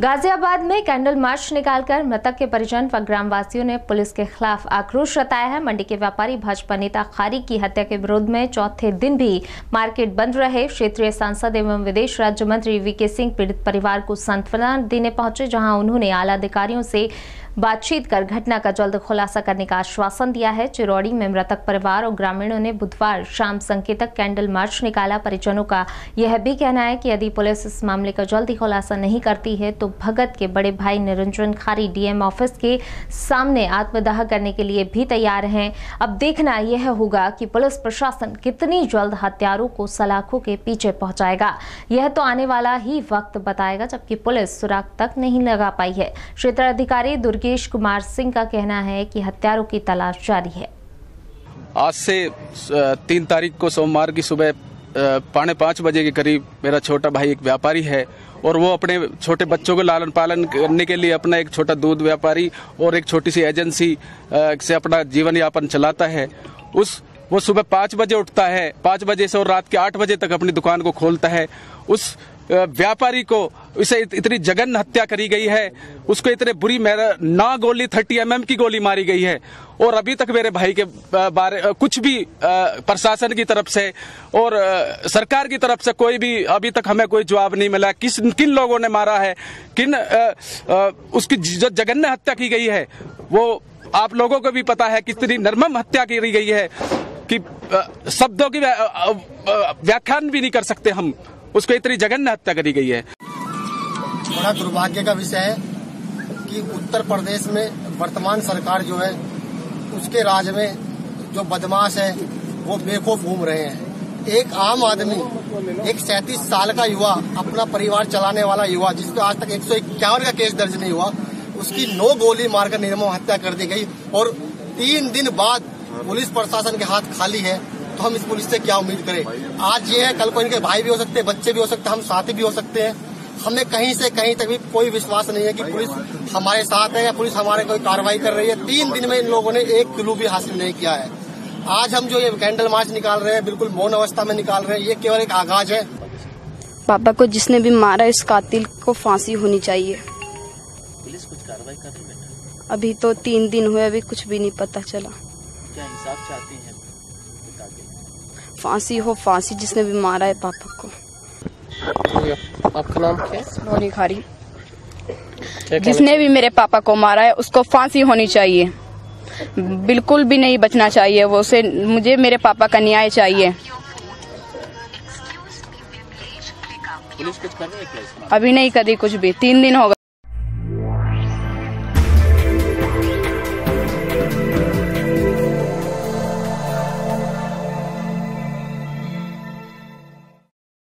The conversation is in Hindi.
गाजियाबाद में कैंडल मार्च निकालकर मृतक के परिजन व ग्रामवासियों ने पुलिस के खिलाफ आक्रोश जताया है। मंडी के व्यापारी भाजपा नेता खारी की हत्या के विरोध में चौथे दिन भी मार्केट बंद रहे। क्षेत्रीय सांसद एवं विदेश राज्य मंत्री वीके सिंह पीड़ित परिवार को सांत्वना देने पहुँचे, जहाँ उन्होंने आला अधिकारियों से बातचीत कर घटना का जल्द खुलासा करने का आश्वासन दिया है। चिरौड़ी में मृतक परिवार और ग्रामीणों ने बुधवार शाम संकेतक कैंडल मार्च निकाला। परिजनों का यह भी कहना है कि यदि पुलिस इस मामले का जल्दी खुलासा नहीं करती है तो भगत के बड़े भाई निरंजन खारी, डीएम ऑफ़िस के सामने आत्मदाह करने के लिए भी तैयार हैं। अब देखना यह होगा कि पुलिस प्रशासन कितनी जल्द हत्यारों को सलाखों के पीछे पहुंचाएगा। यह तो आने वाला ही वक्त बताएगा, जबकि पुलिस सुराग तक नहीं लगा पाई है। क्षेत्र अधिकारी दुर्गे मुकेश कुमार सिंह का कहना है कि हत्यारों की तलाश जारी है। आज से तीन तारीख को सोमवार की सुबह पौने पाँच बजे के करीब मेरा छोटा भाई एक व्यापारी है और वो अपने छोटे बच्चों को लालन पालन करने के लिए अपना एक छोटा दूध व्यापारी और एक छोटी सी एजेंसी से अपना जीवन यापन चलाता है। उस, वो सुबह पाँच बजे उठता है, पाँच बजे से और रात के आठ बजे तक अपनी दुकान को खोलता है। उस व्यापारी को इसे इतनी जघन हत्या करी गई है। उसको इतने बुरी ना गोली थर्टी एम की गोली मारी गई है। और अभी तक मेरे भाई के बारे कुछ भी प्रशासन की तरफ़ से और सरकार की तरफ़ से कोई भी अभी तक हमें कोई जवाब नहीं मिला। किस किन लोगों ने मारा है? किन आ, आ, उसकी जो जघन्य हत्या की गई है वो आप लोगों को भी पता है कितनी नर्मम हत्या की गई है। कि शब्दों की व्याख्यान भी नहीं कर सकते हम। उसको इतनी जघन्य हत्या करी गई है। बड़ा दुर्भाग्य का विषय है कि उत्तर प्रदेश में वर्तमान सरकार जो है, उसके राज में जो बदमाश है, वो बेखौफ घूम रहे हैं। एक आम आदमी, एक सैतीस साल का युवा, अपना परिवार चलाने वाला युवा, जिसको आज तक एक सौ इक्यावन का केस दर्ज नहीं हुआ, उसकी नौ गोली मारकर निर्मम हत्या कर दी गई और तीन दिन बाद पुलिस प्रशासन के हाथ खाली है तो हम इस पुलिस से क्या उम्मीद करें? आज ये है कल को इनके भाई भी हो सकते हैं बच्चे भी हो सकते हैं हम साथी भी हो सकते हैं। हमें कहीं से कहीं तक भी कोई विश्वास नहीं है कि पुलिस हमारे साथ है या पुलिस हमारे कोई कार्रवाई कर रही है। तीन दिन में इन लोगों ने एक किलो भी हासिल नहीं किया है। आज हम जो ये कैंडल मार्च निकाल रहे हैं बिल्कुल मौन अवस्था में निकाल रहे हैं ये केवल एक आगाज़ है। पापा को जिसने भी मारा इस कातिल को फांसी होनी चाहिए। पुलिस कुछ कार्रवाई कर रही है? अभी तो तीन दिन हुए अभी कुछ भी नहीं पता चला। चाहती हैं फांसी हो फांसी जिसने भी मारा है पापा को। आपका नाम क्या है? मोनी खारी। जिसने भी मेरे पापा को मारा है उसको फांसी होनी चाहिए। बिल्कुल भी नहीं बचना चाहिए वो उसे मुझे मेरे पापा का न्याय चाहिए। पुलिस कुछ कर रही है अभी नहीं करी कुछ भी तीन दिन हो